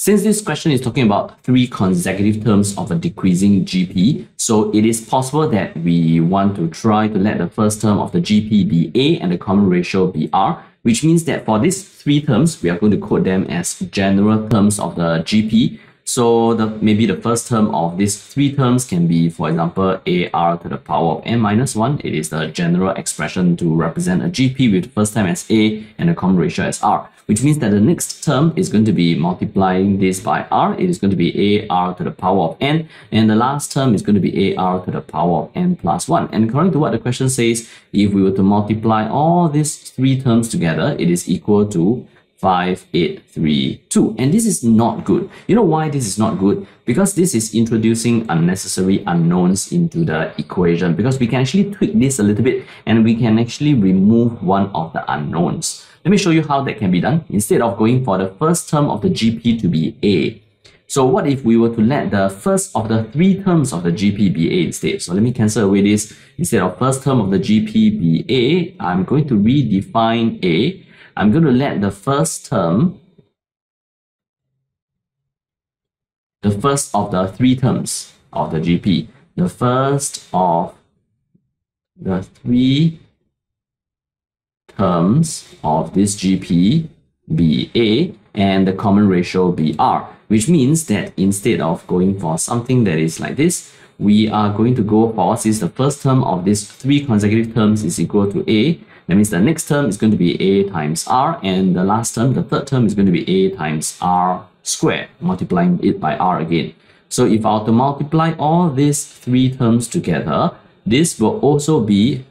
Since this question is talking about three consecutive terms of a decreasing GP, so it is possible that we want to try to let the first term of the GP be A and the common ratio be R, which means that for these three terms, we are going to code them as general terms of the GP so the maybe the first term of these three terms can be, for example, AR to the power of n minus 1. It is the general expression to represent a GP with the first term as A and the common ratio as R, which means that the next term is going to be multiplying this by R. It is going to be AR to the power of n, and the last term is going to be AR to the power of n plus 1. And according to what the question says, if we were to multiply all these three terms together, it is equal to 5832. And this is not good. You know why this is not good? Because this is introducing unnecessary unknowns into the equation because we can actually tweak this a little bit and we can actually remove one of the unknowns. Let me show you how that can be done. Instead of going for the first term of the GP to be A, so what if we were to let the first of the three terms of the GP be A instead? So let me cancel away this. Instead of first term of the GP be A, I'm going to redefine A I'm going to let the first term, the first of the three terms of the GP, the first of the three terms of this GP be A and the common ratio be R, which means that instead of going for something that is like this, we are going to go for since the first term of these three consecutive terms is equal to A, that means the next term is going to be a times r, and the last term, the third term, is going to be a times r squared, multiplying it by r again. So if I were to multiply all these three terms together, this will also be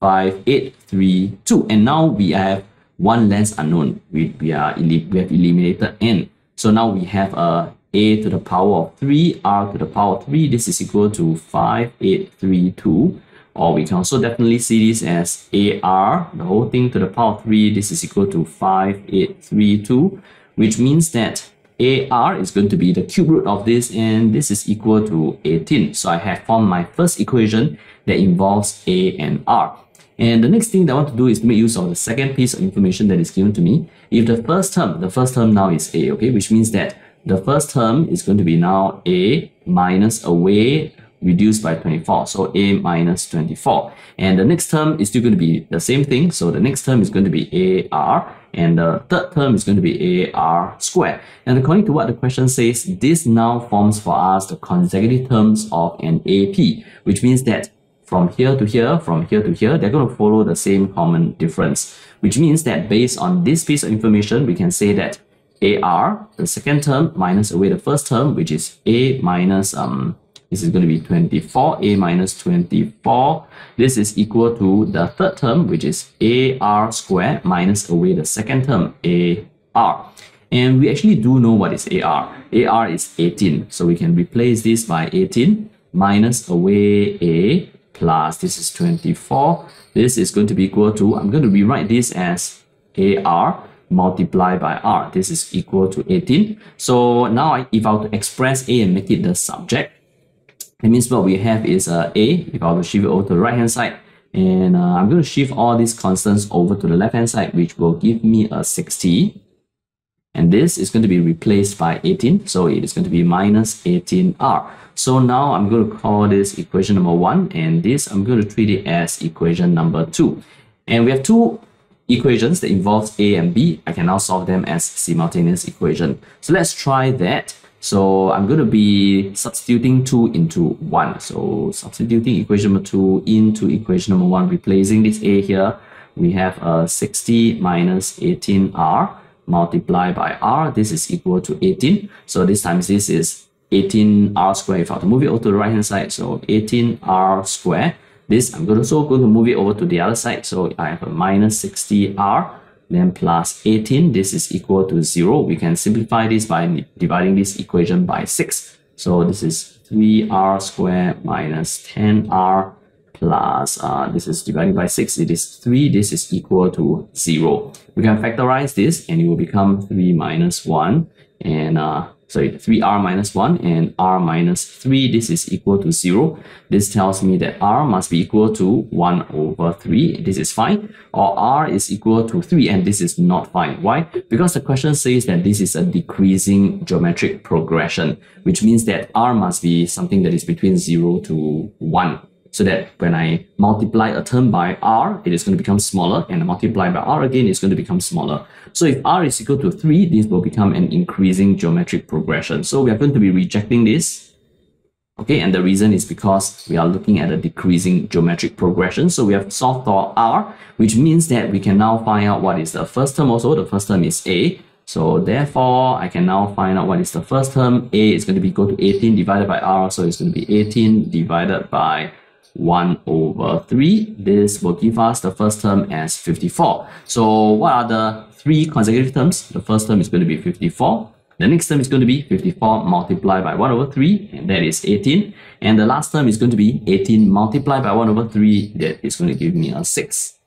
5832. And now we have one less unknown. We, we, are, we have eliminated n. So now we have a a to the power of 3, r to the power of 3. This is equal to 5832 or we can also definitely see this as AR, the whole thing to the power of 3, this is equal to 5832, which means that AR is going to be the cube root of this and this is equal to 18. So I have formed my first equation that involves A and R. And the next thing that I want to do is make use of the second piece of information that is given to me. If the first term, the first term now is A, okay, which means that the first term is going to be now A minus away reduced by 24. So a minus 24. And the next term is still going to be the same thing. So the next term is going to be AR and the third term is going to be AR squared. And according to what the question says, this now forms for us the consecutive terms of an AP, which means that from here to here, from here to here, they're going to follow the same common difference, which means that based on this piece of information, we can say that AR, the second term, minus away the first term, which is A minus um, this is going to be 24a minus 24. This is equal to the third term, which is ar squared minus away the second term, ar. And we actually do know what is ar. ar is 18. So we can replace this by 18 minus away a plus this is 24. This is going to be equal to, I'm going to rewrite this as ar multiplied by r. This is equal to 18. So now if I were to express a and make it the subject, that means what we have is uh, A, if I were to shift it over to the right hand side, and uh, I'm going to shift all these constants over to the left hand side, which will give me a 60. And this is going to be replaced by 18, so it is going to be minus 18r. So now I'm going to call this equation number 1, and this I'm going to treat it as equation number 2. And we have two equations that involves a and b. I can now solve them as simultaneous equation. So let's try that. So I'm going to be substituting 2 into 1. So substituting equation number 2 into equation number 1, replacing this a here, we have a 60 minus 18r multiplied by r. This is equal to 18. So this times this is 18r squared. If I to move it over to the right hand side, so 18r squared. This I'm also going to move it over to the other side. So I have a minus 60r then plus 18, this is equal to 0. We can simplify this by dividing this equation by 6. So this is 3r squared minus 10r plus uh, this is divided by 6 it is 3 this is equal to 0 we can factorize this and it will become 3 minus 1 and uh, sorry 3r minus 1 and r minus 3 this is equal to 0 this tells me that r must be equal to 1 over 3 this is fine. Or r is equal to 3 and this is not fine. Why? Because the question says that this is a decreasing geometric progression which means that r must be something that is between 0 to 1 so that when I multiply a term by r, it is going to become smaller, and multiply by r again is going to become smaller. So if r is equal to 3, this will become an increasing geometric progression. So we are going to be rejecting this. Okay, and the reason is because we are looking at a decreasing geometric progression. So we have solved for r, which means that we can now find out what is the first term also. The first term is a. So therefore, I can now find out what is the first term. a is going to be equal to 18 divided by r. So it's going to be 18 divided by 1 over 3. This will give us the first term as 54. So what are the three consecutive terms? The first term is going to be 54. The next term is going to be 54 multiplied by 1 over 3, and that is 18. And the last term is going to be 18 multiplied by 1 over 3, that is going to give me a 6.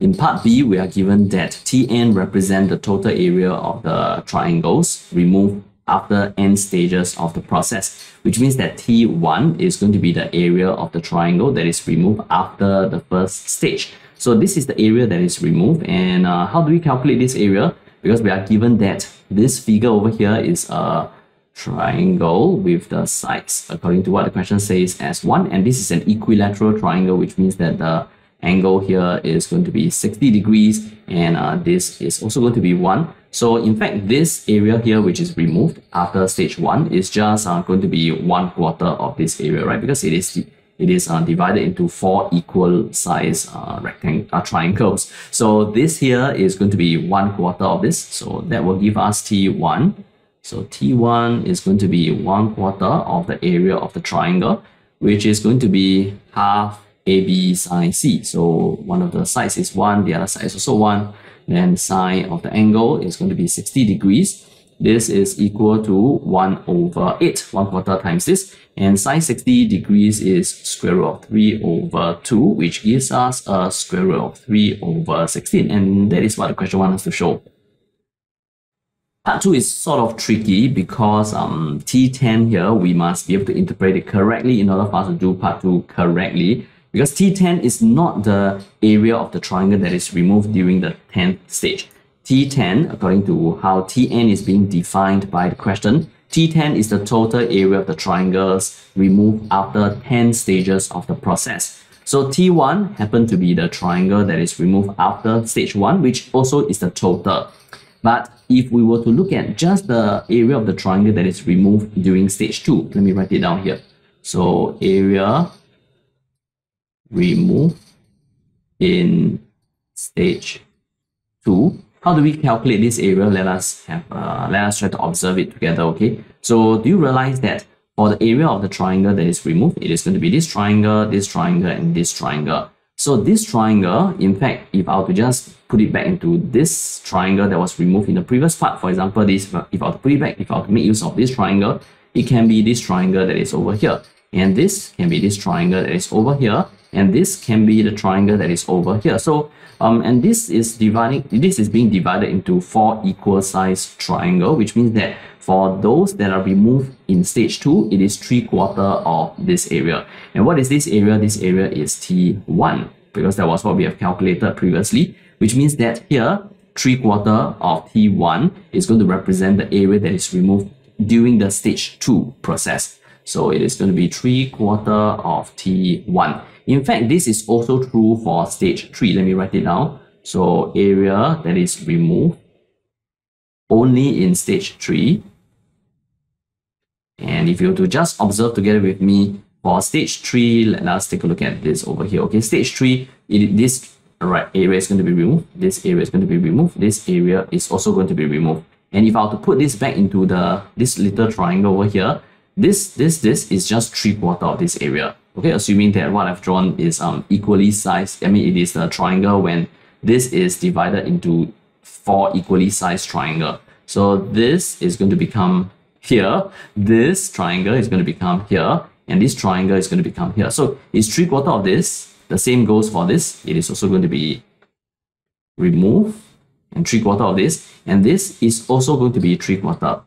In part B, we are given that Tn represent the total area of the triangles removed after n stages of the process, which means that T1 is going to be the area of the triangle that is removed after the first stage. So this is the area that is removed and uh, how do we calculate this area? Because we are given that this figure over here is a triangle with the sides according to what the question says as 1 and this is an equilateral triangle which means that the angle here is going to be 60 degrees and uh, this is also going to be 1 so in fact, this area here, which is removed after stage one, is just uh, going to be one quarter of this area, right? Because it is it is uh, divided into four equal size uh, rectangle uh, triangles. So this here is going to be one quarter of this. So that will give us T1. So T1 is going to be one quarter of the area of the triangle, which is going to be half AB sine C. So one of the sides is one, the other side is also one then sine of the angle is going to be 60 degrees. This is equal to 1 over 8, 1 quarter times this. And sine 60 degrees is square root of 3 over 2, which gives us a square root of 3 over 16. And that is what the question wants us to show. Part 2 is sort of tricky because um, T10 here, we must be able to interpret it correctly in order for us to do part 2 correctly because T10 is not the area of the triangle that is removed during the 10th stage. T10, according to how Tn is being defined by the question, T10 is the total area of the triangles removed after 10 stages of the process. So T1 happened to be the triangle that is removed after stage 1, which also is the total. But if we were to look at just the area of the triangle that is removed during stage 2, let me write it down here. So area remove in stage 2. How do we calculate this area? Let us have uh, let us try to observe it together, okay? So do you realize that for the area of the triangle that is removed, it is going to be this triangle, this triangle, and this triangle. So this triangle, in fact, if I were to just put it back into this triangle that was removed in the previous part, for example, this, if I were to put it back, if I were to make use of this triangle, it can be this triangle that is over here. And this can be this triangle that is over here and this can be the triangle that is over here. So, um, and this is dividing, this is being divided into four equal size triangle, which means that for those that are removed in stage two, it is three quarter of this area. And what is this area? This area is T1 because that was what we have calculated previously, which means that here, three quarter of T1 is going to represent the area that is removed during the stage two process. So it is going to be three quarter of T1. In fact, this is also true for stage 3. Let me write it down. So area that is removed only in stage 3. And if you were to just observe together with me for stage 3, let us take a look at this over here. Okay, stage 3, it, this right area is going to be removed. This area is going to be removed. This area is also going to be removed. And if I were to put this back into the this little triangle over here, this this this is just three quarter of this area okay assuming that what I've drawn is um equally sized I mean it is a triangle when this is divided into four equally sized triangle so this is going to become here this triangle is going to become here and this triangle is going to become here. So it's 3 quarter of this. The same goes for this. It is also going to be removed and 3 quarter of this. And this is also going to be 3 quarter.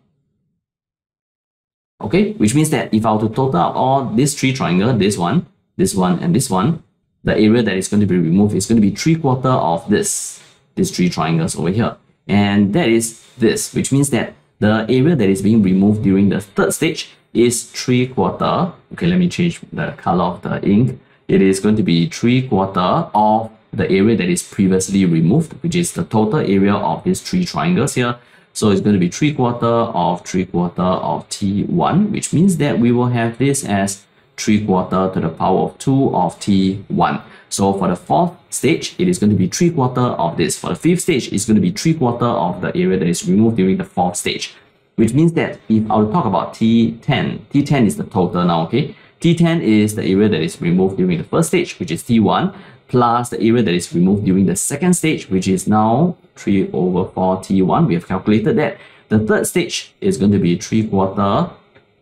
Okay, which means that if I were to total up all these three triangle, this one, this one, and this one, the area that is going to be removed is going to be 3 quarter of this, these three triangles over here. And that is this, which means that the area that is being removed during the third stage is 3 quarter. Okay, let me change the color of the ink. It is going to be 3 quarter of the area that is previously removed, which is the total area of these three triangles here. So it's going to be 3 quarter of 3 quarter of T1, which means that we will have this as 3 quarter to the power of 2 of T1. So for the fourth stage, it is going to be 3 quarter of this. For the fifth stage, it's going to be 3 quarter of the area that is removed during the fourth stage. Which means that if I will talk about T10, T10 is the total now, okay? T10 is the area that is removed during the first stage, which is T1, plus the area that is removed during the second stage, which is now 3 over 4 T1. We have calculated that. The third stage is going to be 3 quarter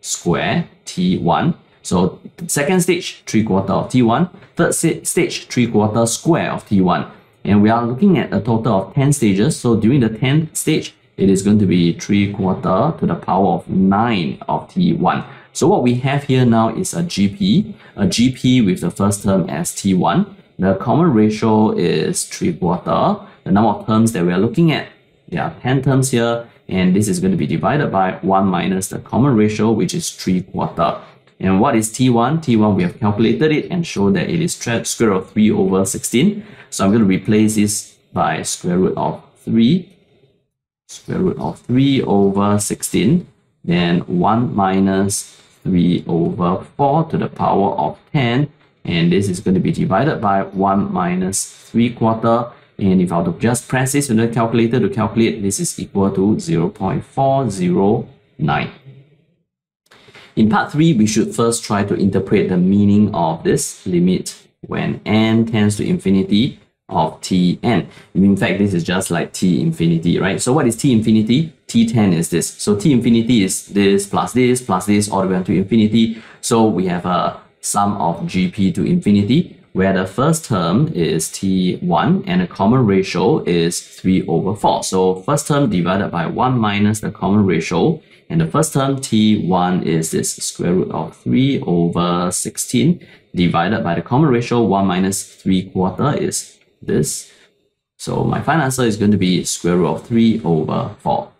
square T1. So second stage, 3 quarter of T1. Third stage, 3 quarter square of T1. And we are looking at a total of 10 stages. So during the 10th stage, it is going to be 3 quarter to the power of 9 of T1. So what we have here now is a GP, a GP with the first term as T1. The common ratio is 3 quarter. The number of terms that we are looking at, there are 10 terms here, and this is going to be divided by 1 minus the common ratio, which is 3 quarter. And what is T1? T1, we have calculated it and show that it is square root of 3 over 16. So I'm going to replace this by square root of 3. Square root of 3 over 16. Then 1 minus 3 over 4 to the power of 10 and this is going to be divided by 1 minus 3 quarter and if I were just press this on the calculator to calculate this is equal to 0 0.409 in part 3 we should first try to interpret the meaning of this limit when n tends to infinity of Tn. In fact, this is just like T infinity, right? So what is T infinity? T10 is this. So T infinity is this plus this plus this all the way to infinity. So we have a sum of GP to infinity where the first term is T1 and the common ratio is 3 over 4. So first term divided by 1 minus the common ratio and the first term T1 is this square root of 3 over 16 divided by the common ratio 1 minus 3 quarter is this. So my final answer is going to be square root of 3 over 4.